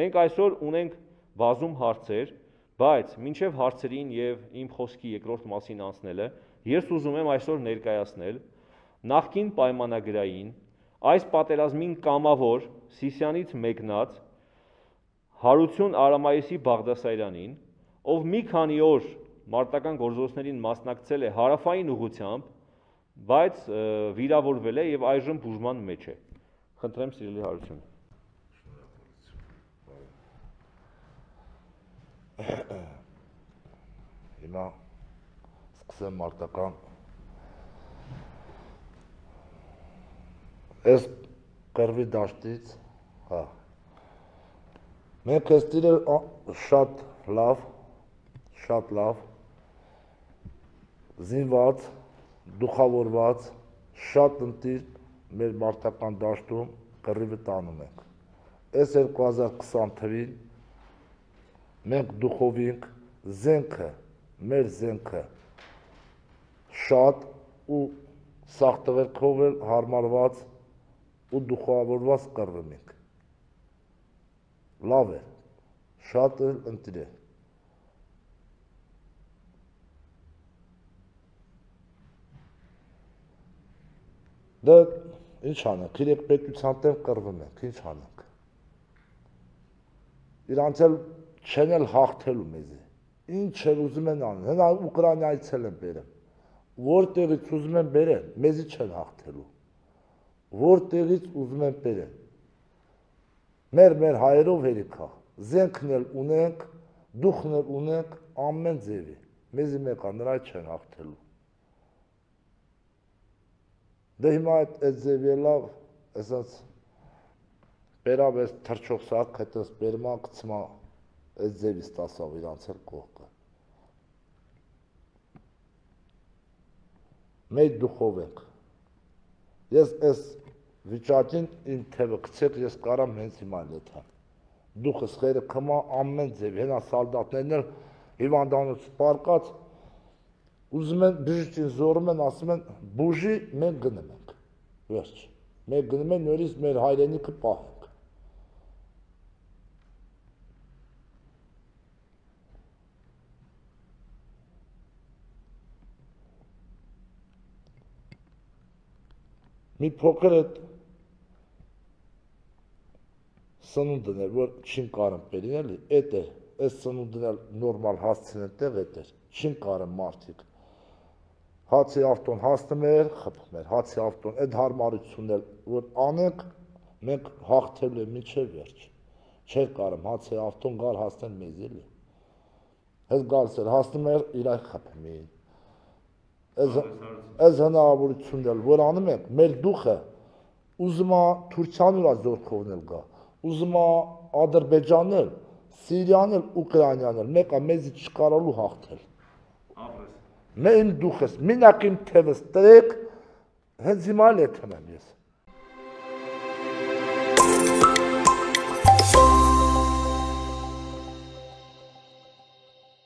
Մենք այսօր ունենք բազում հարցեր, բայց մինչև հարցերին եւ իմ խոսքի երկրորդ մասին անցնելը, ես ուզում եմ այսօր ներկայացնել նախքին պայմանագրային այս պատերազմին կամավոր Սիսյանից մեկնած Հարություն Արամայիսի Բաղդասարյանին, ով մի քանի օր մարտական գործողություններին մասնակցել է հարավային ուղությամբ, բայց վիրավորվել է եւ այժմ բուժման մեջ է։ Խնդրեմ սիրելի հարություն։ Հիմա սկսեմ մարտական Այս կրվի դաշտից, հա։ Մենք այս տիրել շատ լավ, շատ լավ զինված, դուխավորված, շատ ընտիր մեր մարտական դաշտում կռիվը տանում ենք։ Այս 2020 թվին մենք դուխովինք զենքը, մեր զենքը շատ ու սաղ տղերքով էլ հարմարված ու դուխավորված կռվում ենք։ Լավ է, շատ էլ ընտիր է։ Դա ինչ անենք, իրեք պետության տեղ կռվում ենք, ինչ անենք։ Իրանց էլ չեն էլ հաղթելու մեզի։ Ինչ էլ ուզում են անում, հնա Ուկրաինայից էլ են բերել։ Որտեղից ուզում են բերել, մեզի չեն հաղթելու։ Որտեղից ուզում են բերել։ Մեր մեր հայերով հերիքա, զենքն էլ ունենք, դուխն էլ ունենք ամեն ձևի։ Մեզի մեկա նրա չեն հաղթելու։ Դե հիմա այդ այդ ձևի լավ, ասած բերավ այս թրջող սակ, հետս բերմա գցմա այդ ձևի ստասավ իրանց էլ կողքը։ Մեր դուխով ենք։ Ես այս վիճակին իմ թևը գցեք, ես կարամ հենց հիմա լեթան։ Դուխս խերը կմա ամեն ձև, հենա սալդատներն էլ հիվանդանոց պարկած ուզում են բժիշկին զորում են, ասում են բուժի, մենք գնում ենք։ Վերջ։ Մենք գնում ենք նորից մեր հայրենիքը պահենք։ Մի փոքր այդ սնունդն էր, որ չին կարում բերին էլի, այդ է, այս սնունդն նորմալ հասցնեն տեղ այդ էր, չին կարում մարդիկ հացի ավտոն հասնում էր, խփում էր, հացի ավտոն, այդ հարմարությունն էլ որ անենք, մենք հաղթելու ենք մինչև վերջ։ Չէր կարում հացի ավտոն գալ հասնել մեզ էլի։ Հես գալս էր հասնում էր իրար խփումին։ Այս այս հնարավորությունն էլ որ անում ենք, մեր դուխը ուզում է Թուրքիան ուրա զորքովնել գա, ուզում է Ադրբեջանել, Սիրիանել, Ուկրաինանել, մեկը մեզի չկարալու հաղթել։ Ապրես Մեն դուխս, մինակ իմ թևս տրեք, հենց հիմա էլ եմ ես։